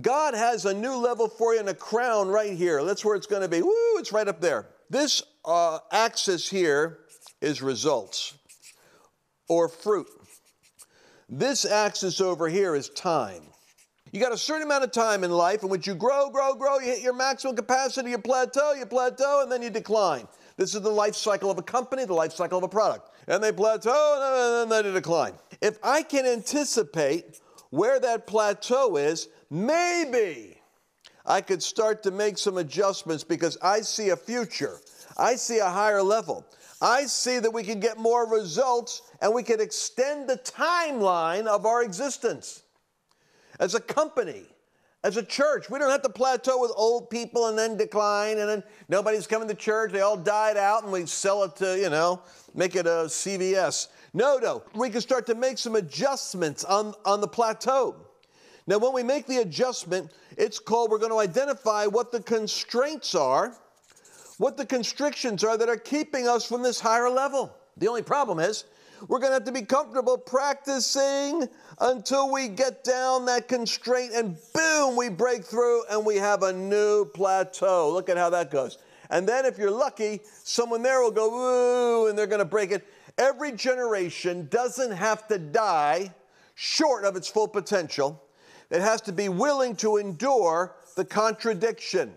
God has a new level for you and a crown right here. That's where it's going to be. Woo, it's right up there. This uh, axis here is results or fruit. This axis over here is time. You got a certain amount of time in life in which you grow, grow, grow, you hit your maximum capacity, you plateau, you plateau, and then you decline. This is the life cycle of a company, the life cycle of a product. And they plateau and then they decline. If I can anticipate where that plateau is, maybe I could start to make some adjustments because I see a future. I see a higher level. I see that we can get more results and we can extend the timeline of our existence. As a company, as a church, we don't have to plateau with old people and then decline and then nobody's coming to church, they all died out and we sell it to, you know, make it a CVS. No, no, we can start to make some adjustments on, on the plateau. Now, when we make the adjustment, it's called, we're going to identify what the constraints are, what the constrictions are that are keeping us from this higher level. The only problem is, we're going to have to be comfortable practicing until we get down that constraint and boom, we break through and we have a new plateau. Look at how that goes. And then if you're lucky, someone there will go, woo, and they're going to break it. Every generation doesn't have to die short of its full potential. It has to be willing to endure the contradiction.